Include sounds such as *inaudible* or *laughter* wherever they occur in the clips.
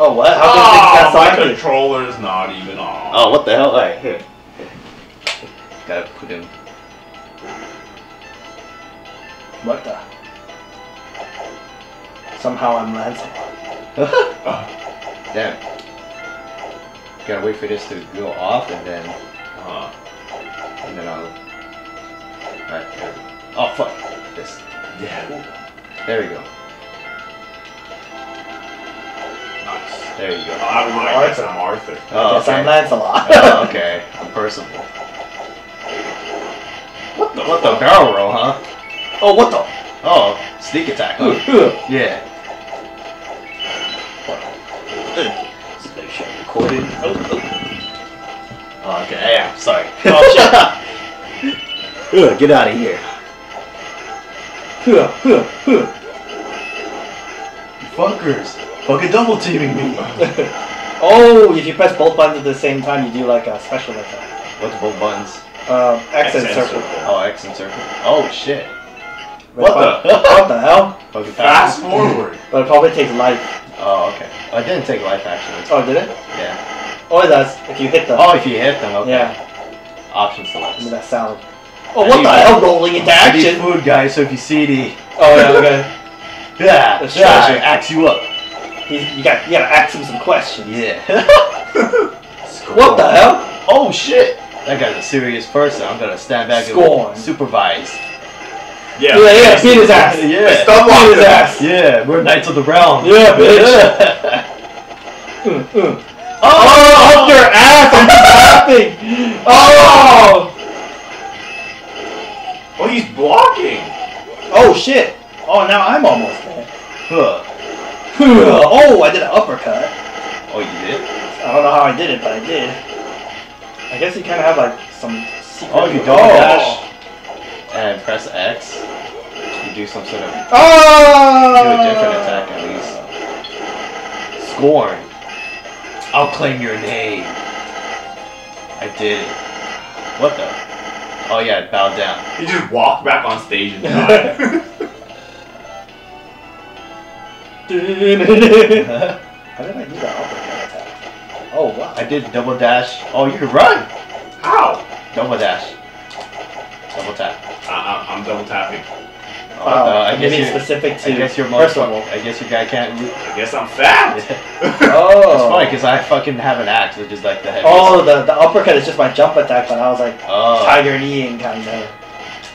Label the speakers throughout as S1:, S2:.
S1: Oh, what? How
S2: Oh,
S1: come it got
S2: my
S1: selected?
S2: controller's not even on.
S3: Oh, what the hell? Alright, here. Gotta put him.
S1: What the? Somehow I'm Lancelot. *laughs*
S3: Damn. Gotta wait for this to go off and then.
S2: Uh,
S3: And then I'll. Alright, there we go. Oh, fuck. This.
S2: yeah.
S3: There we go. There you go.
S2: I'm Arthur. I'm Arthur.
S3: Oh,
S1: yes, I'm. Lancelot. *laughs*
S3: oh, okay. I'm Percival.
S2: What the?
S3: What the
S2: fuck?
S3: barrel roll, huh?
S1: oh, what the?
S3: Oh, sneak attack, huh? *laughs* Yeah. Let's make sure I'm recording. Oh, oh. Oh, okay, yeah, sorry. *laughs*
S1: Oh,
S3: Ugh, get out of here.
S1: Huh, huh, huh.
S3: Fuckers. Fucking double teaming me. *laughs*
S1: oh, if you press both buttons at the same time, you do like a special attack.
S3: What's both buttons?
S1: Uh, X and
S2: X and
S1: circle.
S2: circle.
S3: Oh, X and circle. Oh, shit.
S1: What
S2: the- *laughs*
S1: What the hell?
S3: Fucking
S2: Fast forward. *laughs*
S1: But it probably takes life.
S3: Oh, okay. I didn't take life actually.
S1: Oh, did it?
S3: Yeah.
S1: Oh, it does. If you hit them.
S3: Oh, if you hit them, okay.
S1: Yeah,
S3: Option
S1: I
S3: select.
S1: mean that salad. Oh, what the hell? Rolling into
S3: I need
S1: action.
S3: food, guys, so if you see the...
S1: Oh, yeah, okay.
S3: Yeah,
S1: Let's
S3: yeah, I
S1: try.
S3: axe you up.
S1: You, you got you gotta ask him some questions.
S3: Yeah. *laughs*
S1: What the hell?
S3: oh, shit. That guy's a serious person. I'm gonna stand back
S1: Scorn.
S3: and supervise.
S2: Yeah.
S1: Yeah, yeah, beat his ass.
S3: Yeah.
S2: Stop
S1: Beat his ass.
S3: Yeah, we're Knights of the Realm.
S1: Yeah, bitch. Mm, *laughs* mm. Oh, up your ass! I'm laughing. *laughs* Oh,
S2: Oh, he's blocking.
S1: oh shit! Oh, now I'm almost there.
S3: Huh. *laughs*
S1: Oh, I did an uppercut.
S3: Oh, you did?
S1: I don't know how I did it, but I did. I guess you kind of have like some secret.
S3: Oh, you double dash and press X. You do some sort of
S1: Oh!
S3: do a different attack at least. Scorn. I'll claim your name. I did it. What the? Oh yeah, bow down.
S2: He just walked back on stage and died. *laughs* *laughs* *laughs*
S1: How did I do that? Oh wow.
S3: I did double dash. Oh, you can run.
S2: How?
S3: Double dash. Double tap.
S2: I, I, I'm double tapping.
S3: Oh,
S1: Wow.
S3: Oh, no, I guess
S1: it's
S3: you.
S1: specific to
S3: I guess your
S1: Percival.
S3: motherfucker. I guess your guy can't. Move.
S2: I guess I'm fat. *laughs*
S1: Oh.
S3: It's funny because I fucking have an axe, which is like the heaviest.
S1: Oh, the, the uppercut is just my jump attack, but I was like
S3: Oh.
S1: tiger kneeing kind of.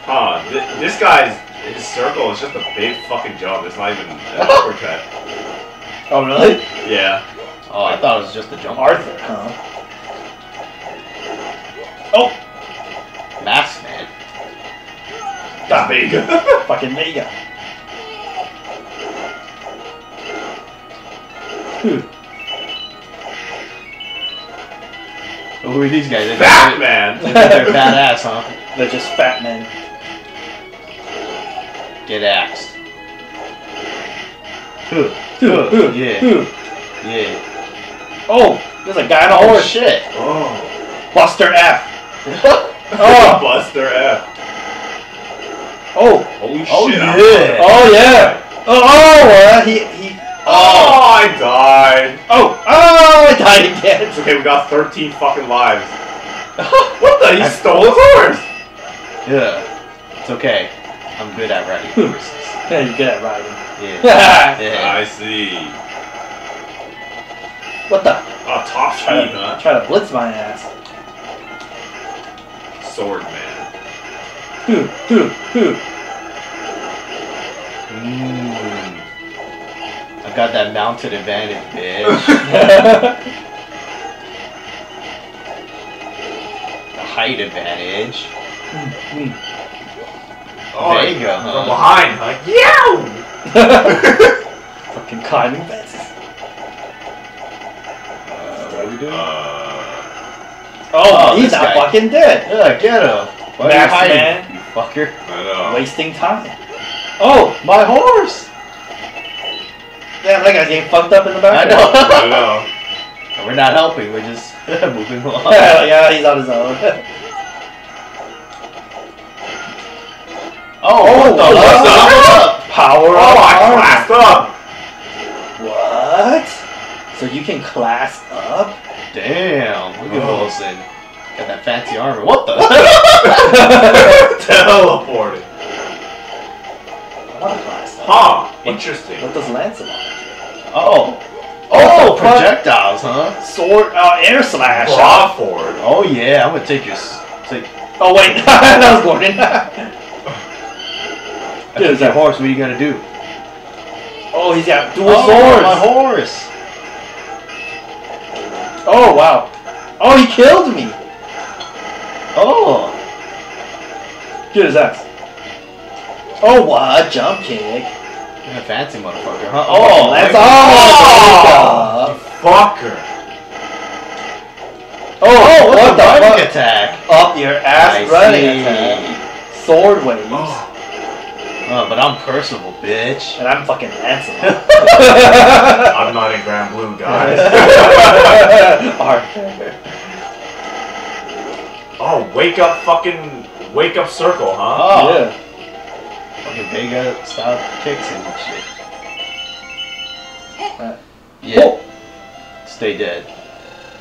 S2: Huh, th- this guy's his circle is just a big fucking jump. It's not even an *laughs* uppercut.
S1: Oh really?
S2: Yeah.
S3: Oh, I thought it was just the jump.
S1: Arthur, oh! huh?
S3: Mask man.
S2: That's big.
S1: Fucking *laughs* mega.
S3: Who are these guys? They
S2: Fat
S3: think
S2: man.
S3: they're, they think they're badass, huh?
S1: They're just fat men.
S3: Get axed.
S1: Huh,
S3: yeah,
S1: huh.
S3: yeah.
S1: Oh, there's a guy on a
S3: Oh
S1: horse.
S3: shit!
S2: Oh.
S1: Buster F. *laughs*
S2: Oh. Buster F.
S1: Oh,
S2: Holy
S3: Oh,
S2: shit. I'm-
S3: yeah.
S1: oh yeah. Oh, oh, uh, he he.
S2: Oh, I died.
S1: Oh, oh, I died again.
S2: It's okay, we got 13 fucking lives. *laughs* what the? He
S3: I-
S2: stole his horse.
S3: Yeah. It's okay. I'm good at riding *laughs* horses.
S1: Yeah, you're good at riding.
S3: Yeah. *laughs* yeah.
S2: I see.
S1: what the?
S2: Oh, top
S1: Try
S2: speed,
S1: to,
S2: huh?
S1: try to blitz my ass.
S2: Sword man.
S1: Huh, huh, huh.
S3: Mm. I got that mounted advantage, bitch. *laughs* the height advantage.
S2: Oh,
S3: There you go,
S2: From
S3: huh?
S2: behind, huh? Yeah! *laughs*
S1: Fucking climbing fences.
S3: Uh, what are we doing?
S2: Uh,
S1: Oh,
S3: Oh,
S1: he's
S3: this
S1: not
S3: guy.
S1: fucking dead.
S3: yeah, get him. Why are you
S1: Max man.
S3: you fucker?
S2: I know.
S1: Wasting time. Oh,
S3: My horse!
S1: damn, that guy's getting fucked up in the back.
S3: I
S1: back.
S3: know.
S2: I know.
S3: And *laughs* we're not helping, we're just *laughs* moving along.
S1: yeah, he's on his own.
S3: Oh, what the
S1: Oh,
S3: what's
S1: what?
S3: up?
S1: Power
S2: Oh,
S1: of
S2: I classed up!
S1: What? So you can class up?
S3: Damn, look at
S2: Oh.
S3: Wilson. Got that fancy armor. What the? *laughs* *laughs*
S2: Teleported.
S1: I want to class up.
S2: Huh. Interesting.
S1: What does Lancelot?
S3: oh.
S1: Oh,
S3: Oh, projectiles, huh?
S1: Sword, uh, air slash.
S2: Crawford.
S3: Oh yeah, I'm gonna take your take.
S1: Oh wait, *laughs* that was Gordon.
S3: I took your horse. What are you gonna do?
S1: oh, he's got dual
S3: oh,
S1: swords.
S3: my horse.
S1: Oh wow. Oh, he killed me.
S3: Oh.
S1: Good as that. Oh what? Jump kick.
S3: You're a fancy motherfucker, huh?
S1: Oh, that's
S3: look-
S1: oh.
S2: Fucker.
S1: Oh,
S3: Oh,
S1: what,
S3: what
S1: the
S3: the running
S1: fuck?
S3: attack?
S1: Up your ass
S3: I
S1: running
S3: see.
S1: attack. Sword waves.
S2: Oh.
S3: Oh, but I'm Percival, bitch.
S1: And I'm fucking Lancelot. *laughs*
S2: I'm not in Grand Blue, guys. *laughs*
S1: Arthur.
S2: oh, wake up fucking wake up circle, huh?
S3: Oh,
S1: Yeah.
S3: fucking Vega style kicks and shit.
S1: Uh,
S3: Yeah,
S1: Oh,
S3: stay dead.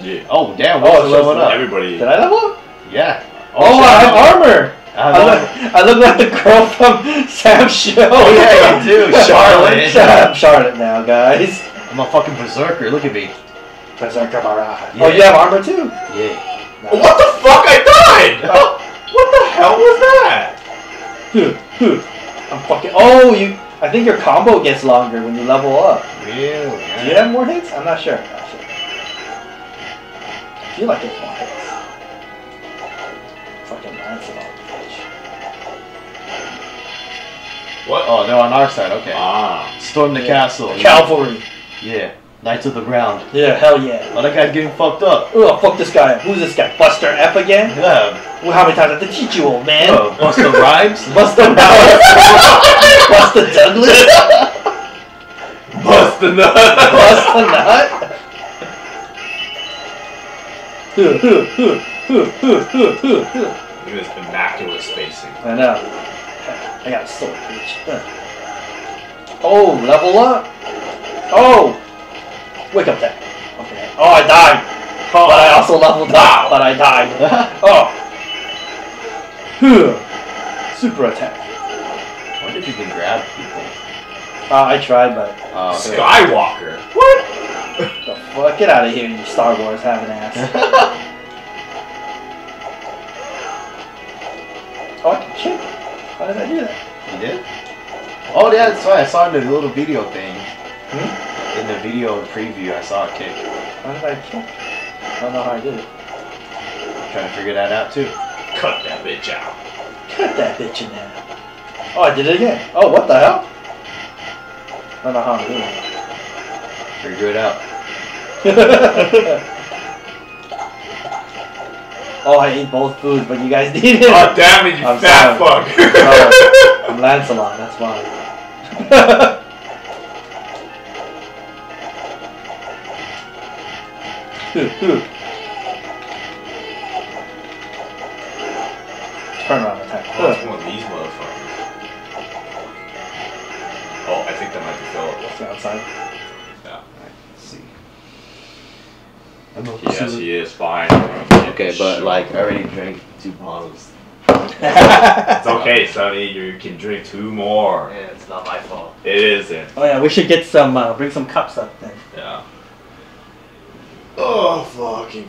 S2: Yeah.
S3: Oh, damn,
S1: Oh,
S3: what's
S1: it's
S3: leveling up?
S2: Everybody.
S1: did I level up?
S3: Yeah.
S1: Oh,
S3: shit,
S1: I have armor.
S3: I
S1: I look, I look like the girl from Sam's show.
S3: Oh, yeah, you *laughs* do, Charlotte.
S1: Shut up, Charlotte now, guys.
S3: I'm a fucking berserker. Look at me.
S1: Berserker Barrage.
S3: Yeah.
S1: Oh, you have armor too?
S3: Yeah.
S2: What the fuck? I died! Oh. Oh, what the hell was that?
S1: I'm fucking. Oh, you. I think your combo gets longer when you level up.
S3: Really?
S1: Do you have more hits? I'm not sure. Actually. I feel like it's more hits. Fucking Lancelot,
S2: What?
S3: Oh, they're on our side. Okay.
S2: Ah.
S3: Storm the
S1: Yeah.
S3: castle.
S1: Cavalry.
S3: Yeah. Knights of the Ground.
S1: Yeah, hell yeah.
S3: Oh, that guy's getting fucked up.
S1: Oh, fuck this guy. Who's this guy? Buster F again?
S3: Yeah.
S1: Well, how many times I have to teach you, old man?
S3: Oh, Buster *laughs* Rhymes.
S1: Buster *laughs* Buster Douglas?
S2: Bust the nut.
S1: Buster Nut?
S2: Look at this immaculate spacing.
S1: I know. I got a sword, bitch. Huh. Oh, level up. Oh, wake up there. Okay. Oh, I died. Oh, But I also leveled up. But I died. *laughs* Oh. Super attack.
S3: I wonder if you can grab people.
S1: Uh, I tried, but
S3: okay.
S2: Skywalker.
S1: the fuck, get out of here, you Star Wars having ass. *laughs* How did I do that?
S3: You did? Oh, yeah, that's right. I saw in the little video thing.
S1: Hmm?
S3: In the video preview, I saw a kick.
S1: How did I kick? I don't know how I did it.
S3: I'm trying to figure that out too.
S2: Cut that bitch out.
S1: Cut that bitch in there. Oh, I did it again. Oh, what the hell? I don't know how I'm doing
S3: Figure it out. *laughs*
S1: oh, I ate both foods, but you guys did it.
S2: God damn it, you
S1: I'm
S2: fat
S1: sorry.
S2: fuck.
S1: Sorry. I'm Lancelot, that's why. *laughs* Turn around attack.
S2: Oh, it's one of these motherfuckers. Oh, I think that might be Philip.
S1: What's outside?
S3: Let's see.
S2: Yes, he is fine.
S3: Okay, but like I already drank two bottles.
S2: It's *laughs* okay, Sonny. You can drink two more.
S3: Yeah, it's not my fault.
S2: It isn't.
S1: Oh yeah, we should get some, uh, bring some cups up then.
S2: Yeah. Oh, fucking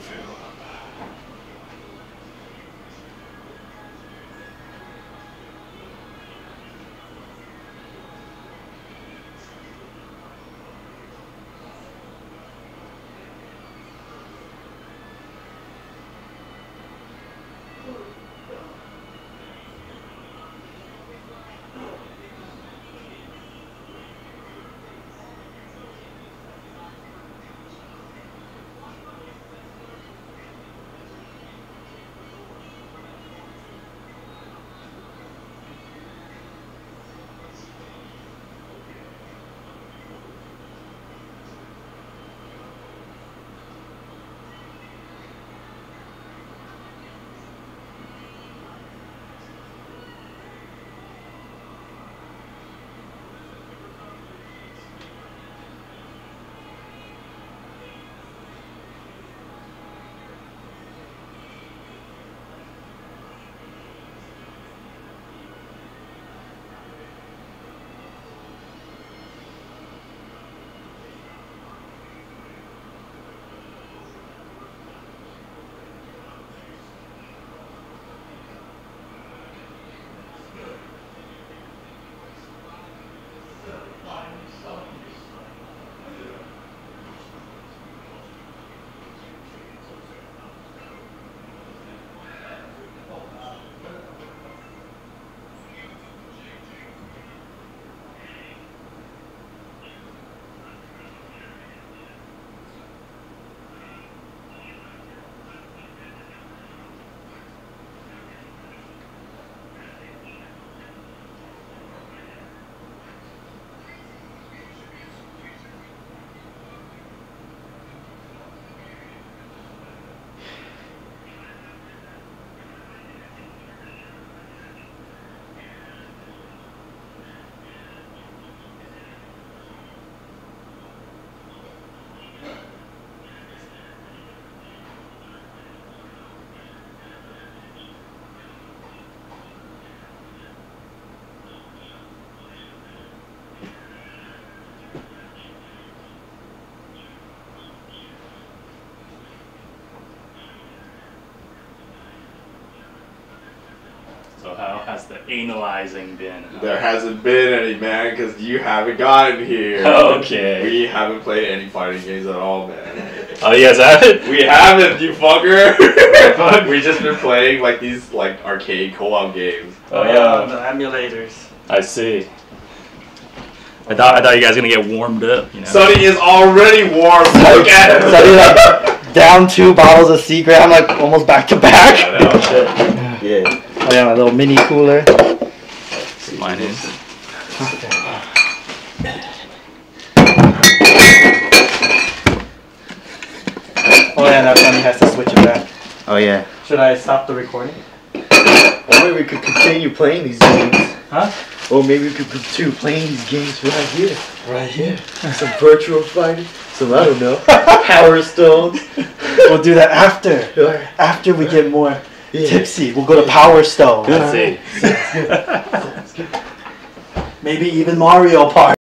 S4: has the analyzing been? huh?
S2: There hasn't been any, man, because you haven't gotten here. *laughs*
S4: Okay.
S2: We haven't played any fighting games at all, man.
S4: Oh, you guys have it? *laughs*
S2: We haven't, you fucker. *laughs* we just been playing like these like arcade co-op games.
S4: Oh,
S1: the
S4: yeah.
S1: The emulators.
S4: I see. I thought I thought you guys were gonna get warmed up. You know.
S2: Sonny is already warm. Look at him.
S1: So I like down two bottles of Secret. I'm like almost back to back.
S2: I know.
S1: Shit.
S2: Yeah.
S1: Oh yeah, my little mini cooler.
S4: Mine is.
S1: Oh yeah, when he has to switch it back.
S3: Oh yeah.
S1: Should I stop the recording?
S3: Or maybe we could continue playing these games.
S1: Huh?
S3: Or maybe we could continue playing these games right here.
S1: Right here.
S3: Some virtual fighting. Some I don't know. *laughs* Power stones.
S1: We'll do that after. After we get more
S3: Yeah.
S1: tipsy, we'll go to Power Stone.
S4: I see. *laughs*
S1: Maybe even Mario Party.